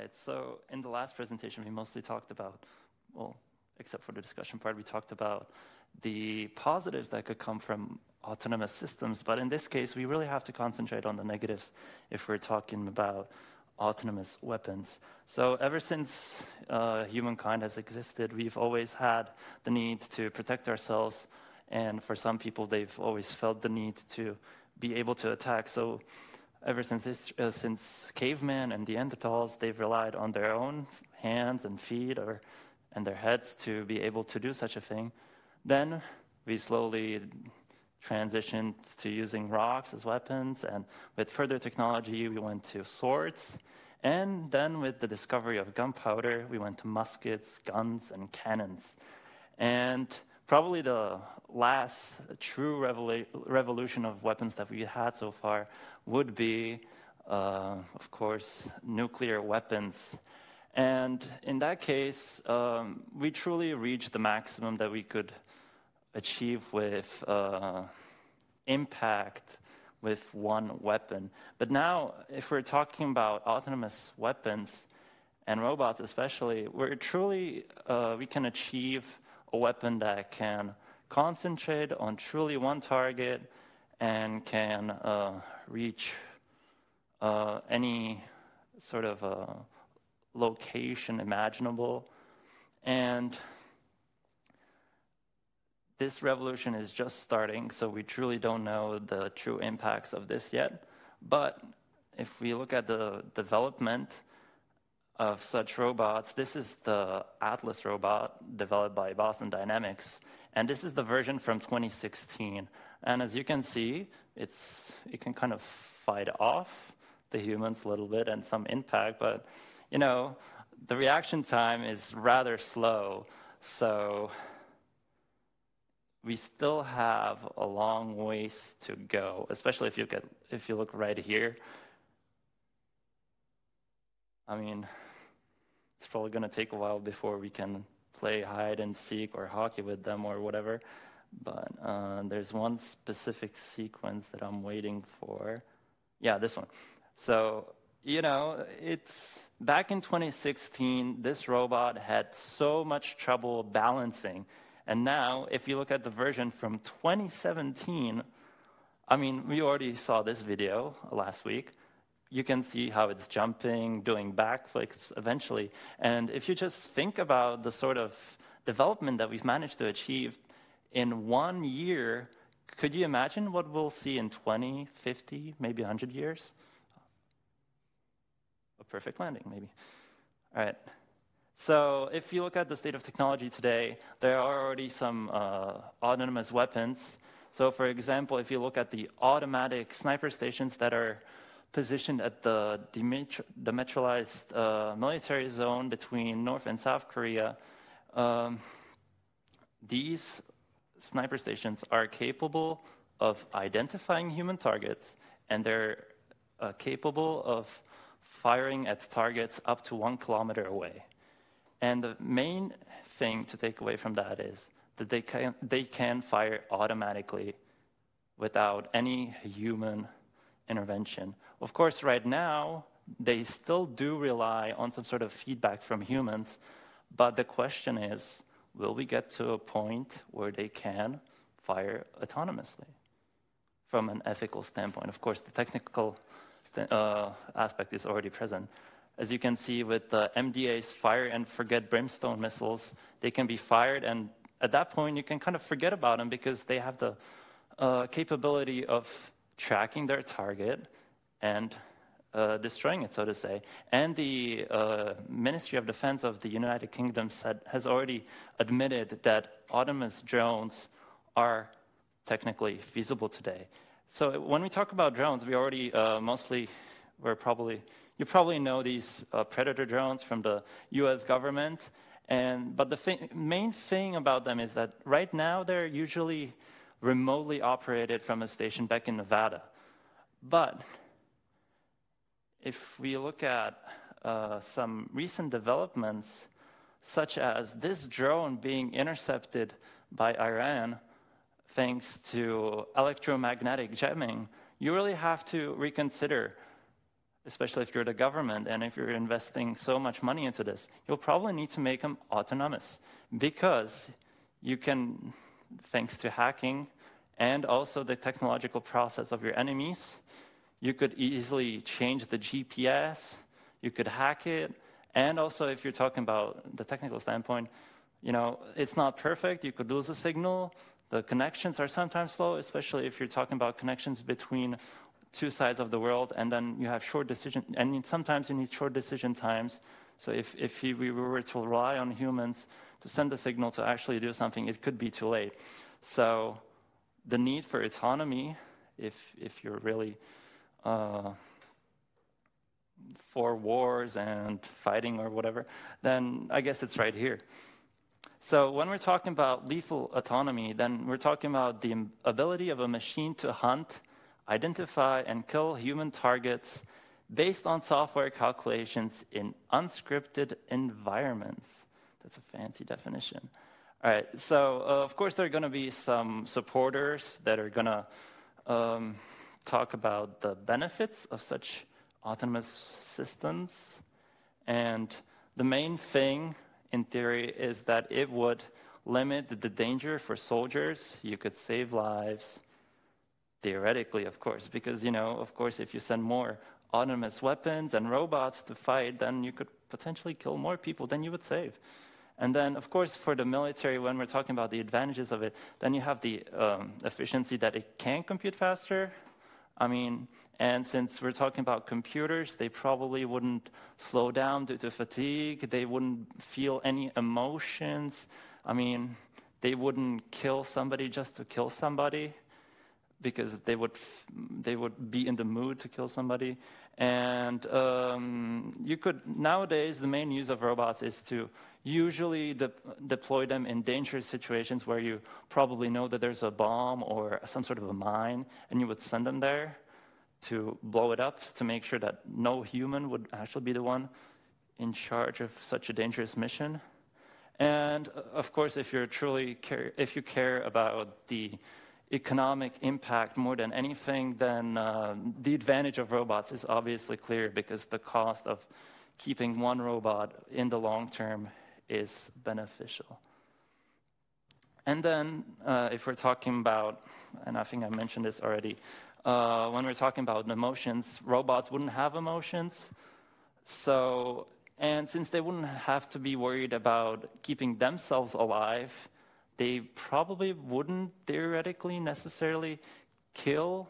Right, so in the last presentation, we mostly talked about, well, except for the discussion part, we talked about the positives that could come from autonomous systems. But in this case, we really have to concentrate on the negatives if we're talking about autonomous weapons. So ever since uh, humankind has existed, we've always had the need to protect ourselves. And for some people, they've always felt the need to be able to attack. So ever since, uh, since cavemen and Neanderthals, they've relied on their own hands and feet or, and their heads to be able to do such a thing. Then we slowly transitioned to using rocks as weapons, and with further technology, we went to swords. And then with the discovery of gunpowder, we went to muskets, guns, and cannons. And probably the last true revolu- revolution of weapons that we had so far would be, uh, of course, nuclear weapons. And in that case, um, we truly reached the maximum that we could achieve with uh, impact with one weapon. But now, if we're talking about autonomous weapons and robots, especially, we're truly uh, we can achieve a weapon that can concentrate on truly one target and can uh, reach uh, any sort of uh, location imaginable. And this revolution is just starting, so we truly don't know the true impacts of this yet. But if we look at the development of such robots, this is the Atlas robot developed by Boston Dynamics, and this is the version from 2016. And as you can see, it's it can kind of fight off the humans a little bit and some impact, but you know, the reaction time is rather slow. So we still have a long ways to go, especially if you get if you look right here. I mean, it's probably going to take a while before we can play hide and seek or hockey with them or whatever. But uh, there's one specific sequence that I'm waiting for. Yeah, this one. So, you know, it's back in 2016, this robot had so much trouble balancing and now, if you look at the version from 2017, I mean, we already saw this video last week. You can see how it's jumping, doing backflips eventually. And if you just think about the sort of development that we've managed to achieve in one year, could you imagine what we'll see in 20, 50, maybe 100 years? A perfect landing, maybe. All right. So if you look at the state of technology today, there are already some uh, autonomous weapons. So for example, if you look at the automatic sniper stations that are positioned at the demilitarized uh, military zone between North and South Korea, um, these sniper stations are capable of identifying human targets and they're uh, capable of firing at targets up to one kilometer away. And the main thing to take away from that is that they can, they can fire automatically without any human intervention. Of course, right now, they still do rely on some sort of feedback from humans, but the question is will we get to a point where they can fire autonomously from an ethical standpoint? Of course, the technical uh, aspect is already present. As you can see with the MBDA's fire and forget brimstone missiles, they can be fired, and at that point, you can kind of forget about them because they have the uh, capability of tracking their target and uh, destroying it, so to say. And the uh, Ministry of Defense of the United Kingdom said, has already admitted that autonomous drones are technically feasible today. So when we talk about drones, we already uh, mostly, we're probably you probably know these uh, Predator drones from the US government. And, but the main thing about them is that right now they're usually remotely operated from a station back in Nevada. But if we look at uh, some recent developments, such as this drone being intercepted by Iran thanks to electromagnetic jamming, you really have to reconsider especially if you're the government and if you're investing so much money into this, you'll probably need to make them autonomous because you can, thanks to hacking and also the technological process of your enemies, you could easily change the GPS, you could hack it, and also if you're talking about the technical standpoint, you know, it's not perfect, you could lose a signal, the connections are sometimes slow, especially if you're talking about connections between two sides of the world, and then you have short decision, and sometimes you need short decision times. So if, if we were to rely on humans to send a signal to actually do something, it could be too late. So the need for autonomy, if, if you're really uh, for wars and fighting or whatever, then I guess it's right here. So when we're talking about lethal autonomy, then we're talking about the ability of a machine to hunt, identify, and kill human targets based on software calculations in unscripted environments. That's a fancy definition. All right, so uh, of course there are going to be some supporters that are going to um, talk about the benefits of such autonomous systems. And the main thing in theory, is that it would limit the danger for soldiers. You could save lives, theoretically, of course, because, you know, of course, if you send more autonomous weapons and robots to fight, then you could potentially kill more people than you would save. And then, of course, for the military, when we're talking about the advantages of it, then you have the um, efficiency that it can compute faster, I mean, and since we're talking about computers, they probably wouldn't slow down due to fatigue. They wouldn't feel any emotions. I mean, they wouldn't kill somebody just to kill somebody because they would they would be in the mood to kill somebody. And um, you could nowadays the main use of robots is to usually de- deploy them in dangerous situations where you probably know that there's a bomb or some sort of a mine, and you would send them there to blow it up to make sure that no human would actually be the one in charge of such a dangerous mission. And of course, if you're truly care, if you care about the economic impact more than anything, then uh, the advantage of robots is obviously clear because the cost of keeping one robot in the long term is beneficial. And then, uh, if we're talking about, and I think I mentioned this already, uh, when we're talking about emotions, robots wouldn't have emotions. So, and since they wouldn't have to be worried about keeping themselves alive, they probably wouldn't theoretically necessarily kill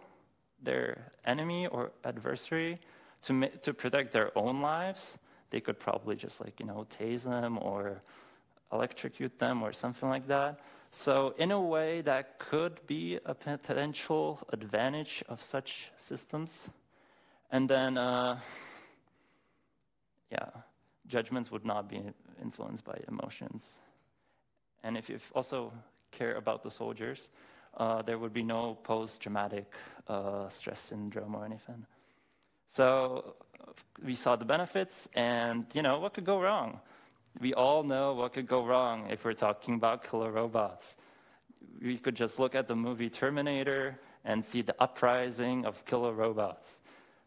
their enemy or adversary to, to protect their own lives they could probably just like, you know, tase them or electrocute them or something like that. So, in a way, that could be a potential advantage of such systems. And then, uh, yeah, judgments would not be influenced by emotions. And if you also care about the soldiers, uh, there would be no post traumatic uh, stress syndrome or anything. So, we saw the benefits, and you know what could go wrong. We all know what could go wrong if we're talking about killer robots. We could just look at the movie Terminator and see the uprising of killer robots.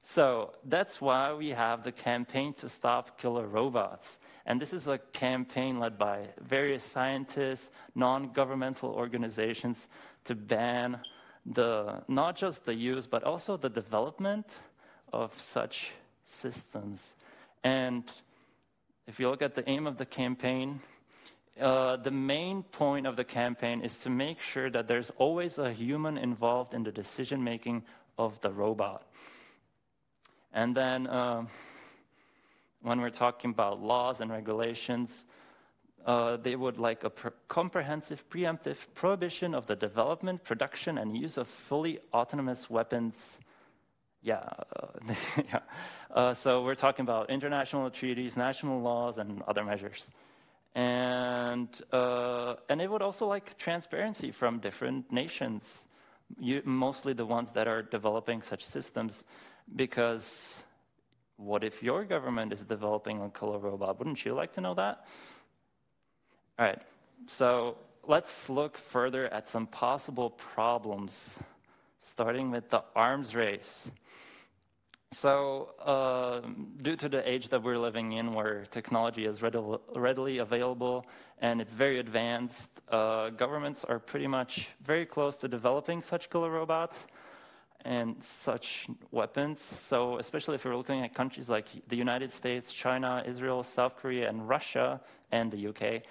So that's why we have the campaign to stop killer robots. And this is a campaign led by various scientists, non governmental organizations to ban the, not just the use, but also the development of such systems. And if you look at the aim of the campaign, uh, the main point of the campaign is to make sure that there's always a human involved in the decision making of the robot. And then uh, when we're talking about laws and regulations, uh, they would like a pr- comprehensive preemptive prohibition of the development, production, and use of fully autonomous weapons yeah, uh, yeah. Uh, so we're talking about international treaties, national laws, and other measures. And, uh, and it would also like transparency from different nations, you, mostly the ones that are developing such systems, because what if your government is developing a killer robot? Wouldn't you like to know that? All right, so let's look further at some possible problems, starting with the arms race. So, uh, due to the age that we're living in, where technology is readily available and it's very advanced, uh, governments are pretty much very close to developing such killer robots and such weapons. So, especially if we're looking at countries like the United States, China, Israel, South Korea, and Russia, and the UK,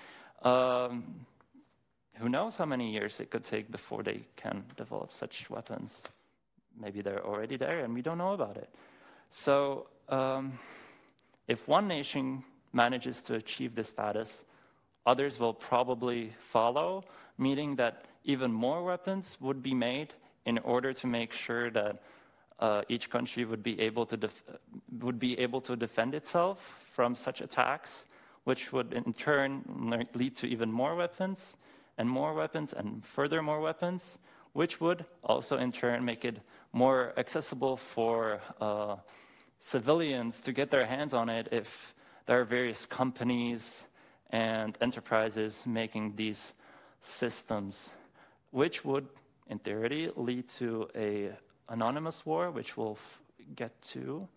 um, who knows how many years it could take before they can develop such weapons? Maybe they're already there and we don't know about it. So, um, if one nation manages to achieve this status, others will probably follow, meaning that even more weapons would be made in order to make sure that uh, each country would be able to would be able to defend itself from such attacks, which would in turn lead to even more weapons and more weapons and further more weapons, which would also in turn make it more accessible for uh, civilians to get their hands on it if there are various companies and enterprises making these systems, which would, in theory, lead to a anonymous war, which we'll get to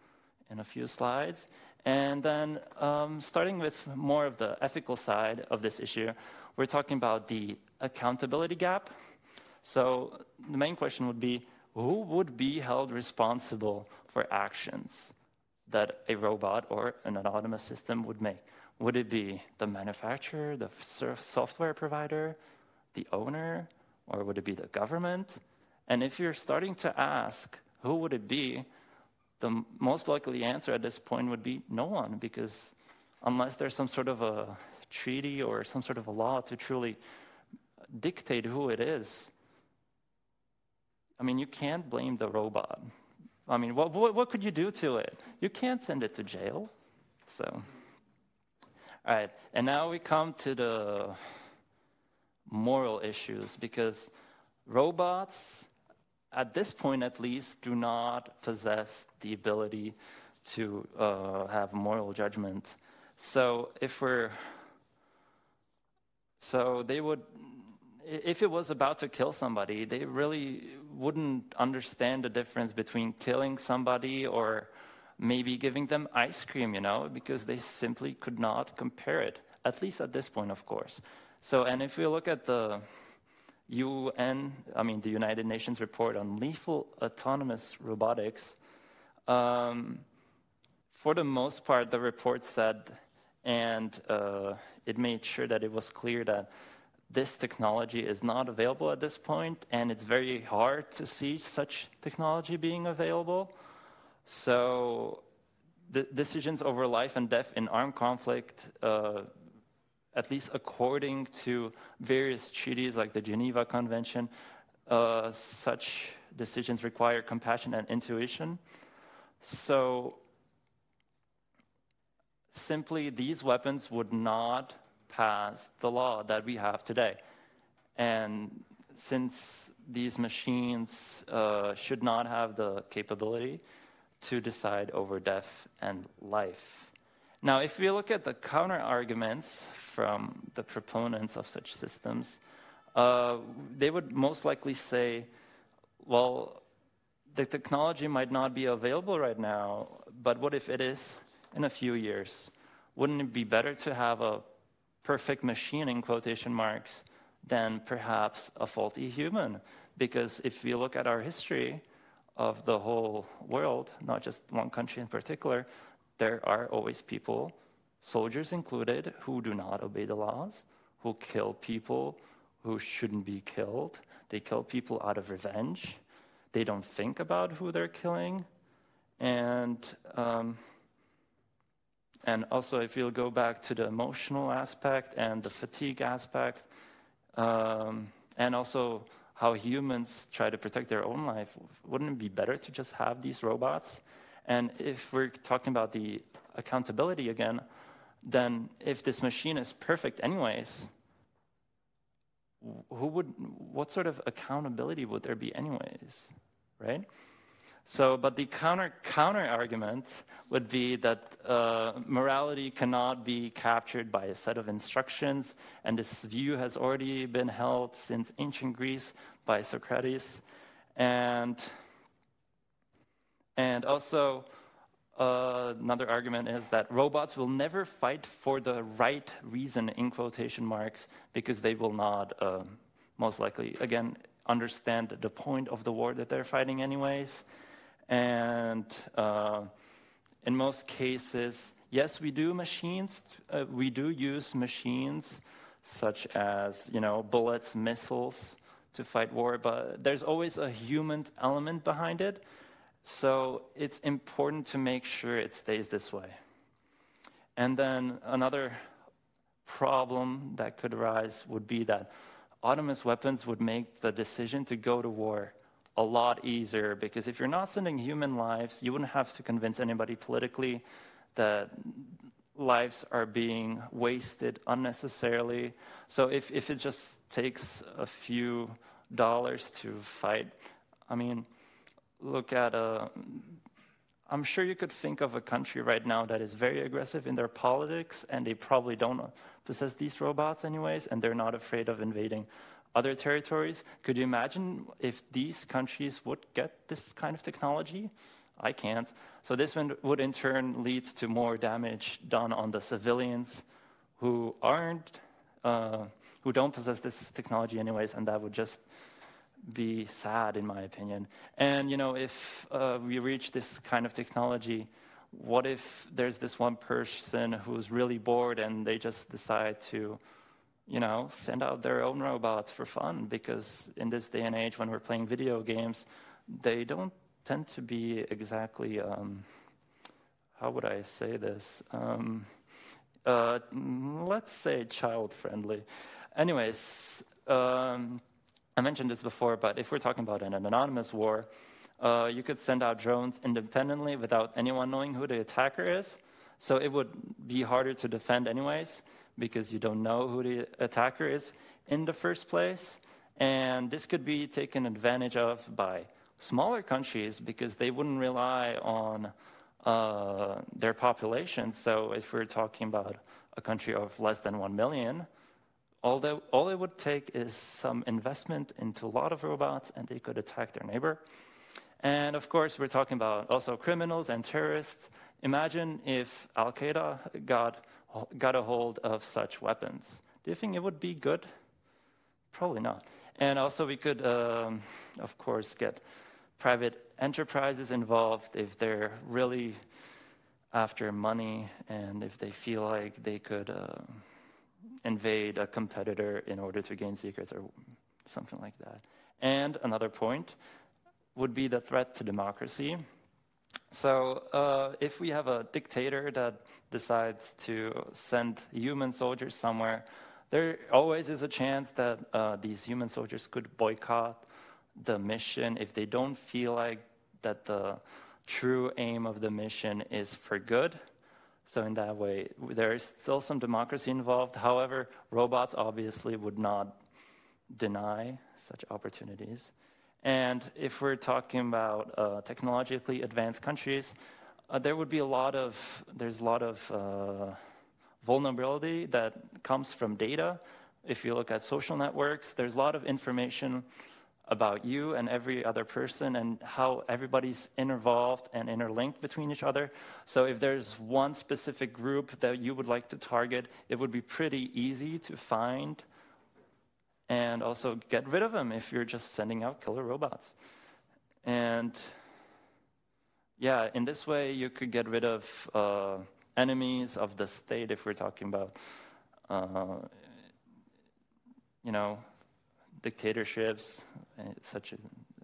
in a few slides. And then, um, starting with more of the ethical side of this issue, we're talking about the accountability gap. So the main question would be who would be held responsible for actions that a robot or an autonomous system would make? Would it be the manufacturer, the software provider, the owner, or would it be the government? And if you're starting to ask, who would it be? The most likely answer at this point would be no one, because unless there's some sort of a treaty or some sort of a law to truly dictate who it is, I mean, you can't blame the robot. I mean, what, what, what could you do to it? You can't send it to jail. So, all right. And now we come to the moral issues because robots, at this point at least, do not possess the ability to uh, have moral judgment. So if we're so they would if it was about to kill somebody, they really wouldn't understand the difference between killing somebody or maybe giving them ice cream, you know, because they simply could not compare it, at least at this point, of course. So, and if we look at the UN, I mean, the United Nations report on lethal autonomous robotics, um, for the most part, the report said, and uh, it made sure that it was clear that this technology is not available at this point, and it's very hard to see such technology being available. So, the decisions over life and death in armed conflict, uh, at least according to various treaties like the Geneva Convention, uh, such decisions require compassion and intuition. So, simply, these weapons would not pass the law that we have today. And since these machines uh, should not have the capability to decide over death and life. Now, if we look at the counter arguments from the proponents of such systems, uh, they would most likely say, well, the technology might not be available right now, but what if it is in a few years? Wouldn't it be better to have a perfect machine in quotation marks than perhaps a faulty human. Because if we look at our history of the whole world, not just one country in particular, there are always people, soldiers included, who do not obey the laws, who kill people who shouldn't be killed. They kill people out of revenge. They don't think about who they're killing. And um, and also, if you'll go back to the emotional aspect and the fatigue aspect, um, and also how humans try to protect their own life, wouldn't it be better to just have these robots? And if we're talking about the accountability again, then if this machine is perfect, anyways, who would, what sort of accountability would there be, anyways, right? So, but the counter counter argument would be that uh, morality cannot be captured by a set of instructions, and this view has already been held since ancient Greece by Socrates, and And also, uh, another argument is that robots will never fight for the right reason, in quotation marks, because they will not, uh, most likely, again, understand the point of the war that they're fighting, anyways. And uh, in most cases, yes, we do machines, uh, we do use machines such as, you know, bullets, missiles to fight war, but there's always a human element behind it. So it's important to make sure it stays this way. And then another problem that could arise would be that autonomous weapons would make the decision to go to war a lot easier because if you're not sending human lives, you wouldn't have to convince anybody politically that lives are being wasted unnecessarily. So if, if it just takes a few dollars to fight, I mean, look at a. Uh, I'm sure you could think of a country right now that is very aggressive in their politics, and they probably don't possess these robots anyways, and they're not afraid of invading other territories. Could you imagine if these countries would get this kind of technology? I can't. So this would in turn lead to more damage done on the civilians who aren't, uh, who don't possess this technology anyways, and that would just be sad, in my opinion. And you know, if uh, we reach this kind of technology, what if there's this one person who's really bored and they just decide to, you know, send out their own robots for fun? Because in this day and age, when we're playing video games, they don't tend to be exactly, um, how would I say this? Um, uh, let's say child friendly. Anyways, um, I mentioned this before, but if we're talking about an anonymous war, uh, you could send out drones independently without anyone knowing who the attacker is. So it would be harder to defend, anyways, because you don't know who the attacker is in the first place. And this could be taken advantage of by smaller countries because they wouldn't rely on uh, their population. So if we're talking about a country of less than 1 million, all, all it would take is some investment into a lot of robots and they could attack their neighbor. And of course, we're talking about also criminals and terrorists. Imagine if Al Qaeda got, got a hold of such weapons. Do you think it would be good? Probably not. And also, we could, um, of course, get private enterprises involved if they're really after money and if they feel like they could. Uh, invade a competitor in order to gain secrets or something like that. And another point would be the threat to democracy. So, uh, if we have a dictator that decides to send human soldiers somewhere, there always is a chance that uh, these human soldiers could boycott the mission if they don't feel like that the true aim of the mission is for good so in that way, there is still some democracy involved. However, robots obviously would not deny such opportunities. And if we're talking about uh, technologically advanced countries, uh, there would be a lot of there's a lot of uh, vulnerability that comes from data. If you look at social networks, there's a lot of information about you and every other person and how everybody's involved and interlinked between each other. So if there's one specific group that you would like to target, it would be pretty easy to find and also get rid of them if you're just sending out killer robots. And yeah, in this way, you could get rid of uh, enemies of the state if we're talking about, uh, you know, dictatorships, eh, such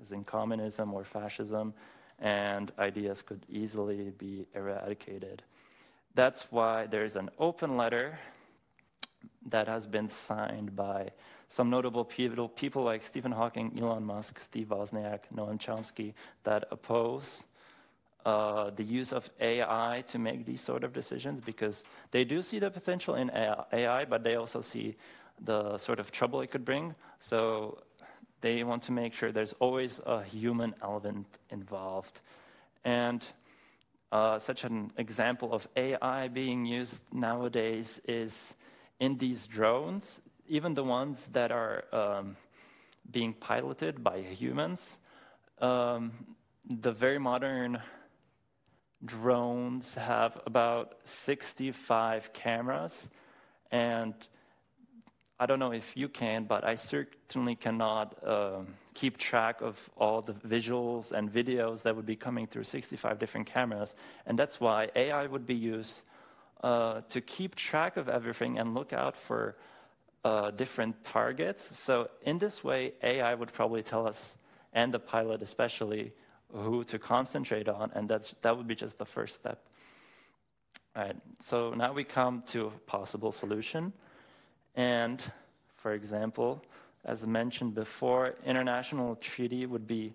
as in communism or fascism, and ideas could easily be eradicated. That's why there's an open letter that has been signed by some notable people, people like Stephen Hawking, Elon Musk, Steve Wozniak, Noam Chomsky, that oppose uh, the use of AI to make these sort of decisions because they do see the potential in AI, but they also see the sort of trouble it could bring. So they want to make sure there's always a human element involved. And uh, such an example of AI being used nowadays is in these drones, even the ones that are um, being piloted by humans. Um, the very modern drones have about 65 cameras, and I don't know if you can, but I certainly cannot um, keep track of all the visuals and videos that would be coming through 65 different cameras. And that's why AI would be used uh, to keep track of everything and look out for uh, different targets. So in this way, AI would probably tell us, and the pilot especially, who to concentrate on, and that's, that would be just the first step. All right, so now we come to a possible solution. And for example, as mentioned before, international treaty would be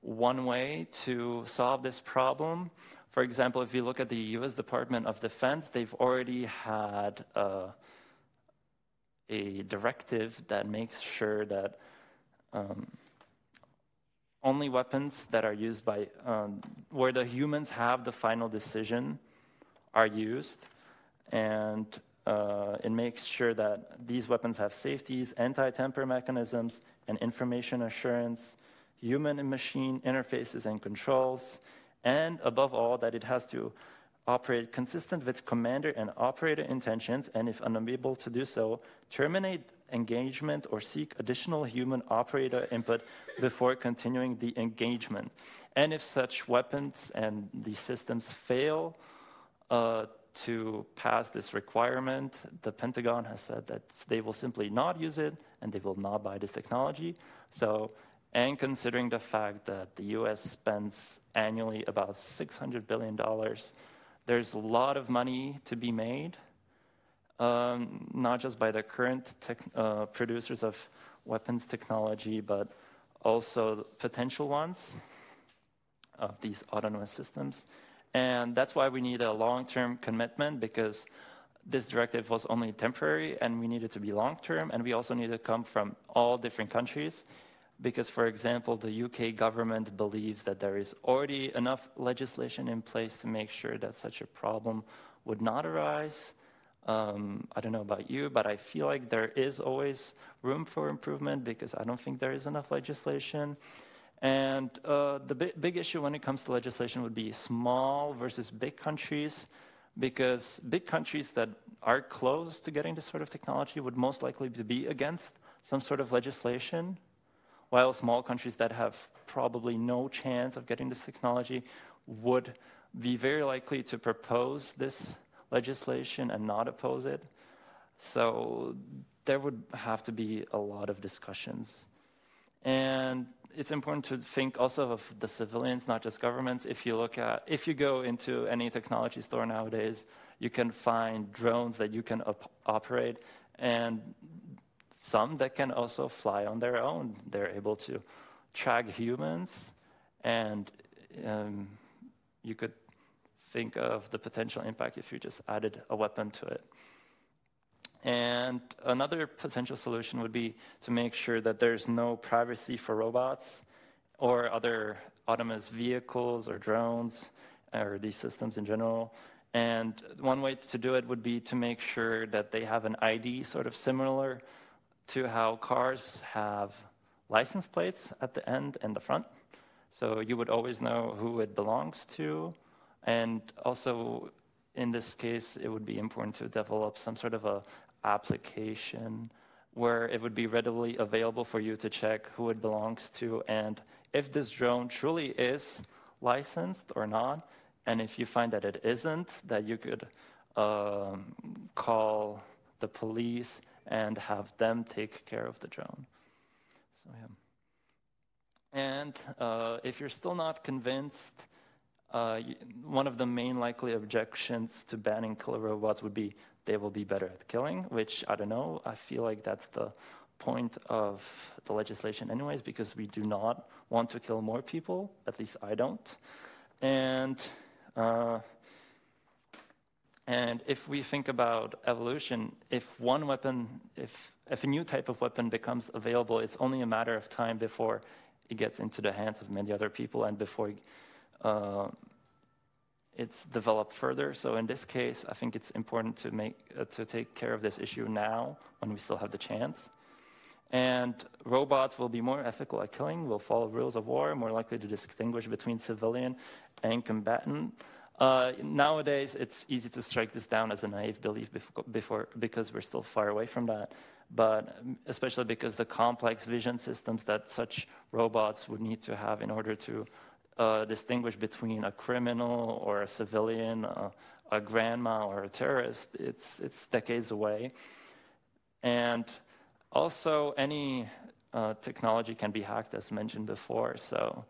one way to solve this problem. For example, if you look at the US Department of Defense, they've already had uh, a directive that makes sure that um, only weapons that are used by, um, where the humans have the final decision are used. And uh, it makes sure that these weapons have safeties, anti-tamper mechanisms, and information assurance, human and machine interfaces and controls, and above all, that it has to operate consistent with commander and operator intentions, and if unable to do so, terminate engagement or seek additional human operator input before continuing the engagement. And if such weapons and the systems fail uh, to pass this requirement, the Pentagon has said that they will simply not use it and they will not buy this technology. So, and considering the fact that the US spends annually about $600 billion, there's a lot of money to be made um, not just by the current tech, uh, producers of weapons technology, but also potential ones of these autonomous systems. And that's why we need a long term commitment because this directive was only temporary and we need it to be long term. And we also need to come from all different countries because, for example, the UK government believes that there is already enough legislation in place to make sure that such a problem would not arise. Um, I don't know about you, but I feel like there is always room for improvement because I don't think there is enough legislation. And uh, the big, big issue when it comes to legislation would be small versus big countries, because big countries that are close to getting this sort of technology would most likely be against some sort of legislation, while small countries that have probably no chance of getting this technology would be very likely to propose this legislation and not oppose it. So there would have to be a lot of discussions. And it's important to think also of the civilians, not just governments. If you look at, if you go into any technology store nowadays, you can find drones that you can op operate, and some that can also fly on their own. They're able to track humans, and um, you could think of the potential impact if you just added a weapon to it. And another potential solution would be to make sure that there's no privacy for robots or other autonomous vehicles or drones or these systems in general. And one way to do it would be to make sure that they have an ID sort of similar to how cars have license plates at the end and the front. So you would always know who it belongs to and also, in this case, it would be important to develop some sort of a application where it would be readily available for you to check who it belongs to and if this drone truly is licensed or not. And if you find that it isn't, that you could um, call the police and have them take care of the drone. So, yeah. And uh, if you're still not convinced, uh, one of the main likely objections to banning killer robots would be they will be better at killing, which I don't know. I feel like that's the point of the legislation, anyways, because we do not want to kill more people. At least I don't. And uh, and if we think about evolution, if one weapon, if if a new type of weapon becomes available, it's only a matter of time before it gets into the hands of many other people and before uh, it's developed further. So in this case, I think it's important to make uh, to take care of this issue now when we still have the chance. And robots will be more ethical at killing, will follow rules of war, more likely to distinguish between civilian and combatant. Uh, nowadays, it's easy to strike this down as a naive belief before, because we're still far away from that. But especially because the complex vision systems that such robots would need to have in order to uh, distinguish between a criminal or a civilian, uh, a grandma or a terrorist, it's, it's decades away. And also, any uh, technology can be hacked, as mentioned before. So,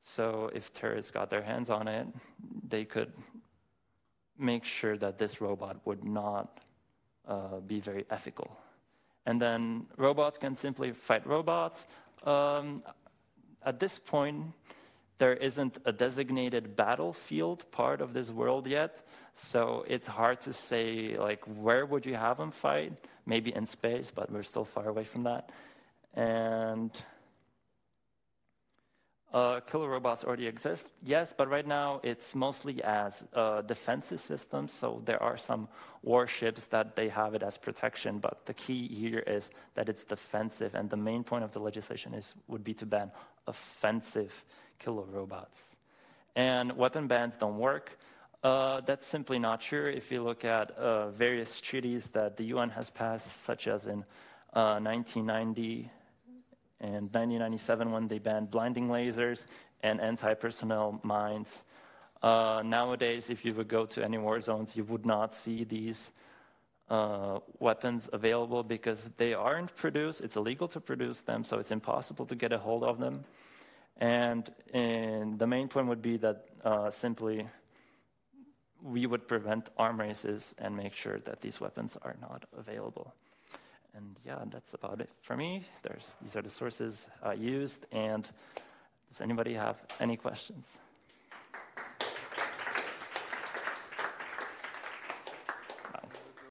so if terrorists got their hands on it, they could make sure that this robot would not uh, be very ethical. And then robots can simply fight robots. Um, at this point, there isn't a designated battlefield part of this world yet, so it's hard to say like where would you have them fight? Maybe in space, but we're still far away from that. And uh, killer robots already exist, yes, but right now it's mostly as uh, defensive systems. So there are some warships that they have it as protection, but the key here is that it's defensive, and the main point of the legislation is would be to ban offensive killer robots. And weapon bans don't work. Uh, that's simply not true. If you look at uh, various treaties that the UN has passed, such as in 1990 uh, and 1997 when they banned blinding lasers and anti-personnel mines. Uh, nowadays, if you would go to any war zones, you would not see these uh, weapons available because they aren't produced. It's illegal to produce them, so it's impossible to get a hold of them. And, and the main point would be that uh, simply we would prevent arm races and make sure that these weapons are not available. And yeah, that's about it for me. There's, these are the sources I used. And does anybody have any questions?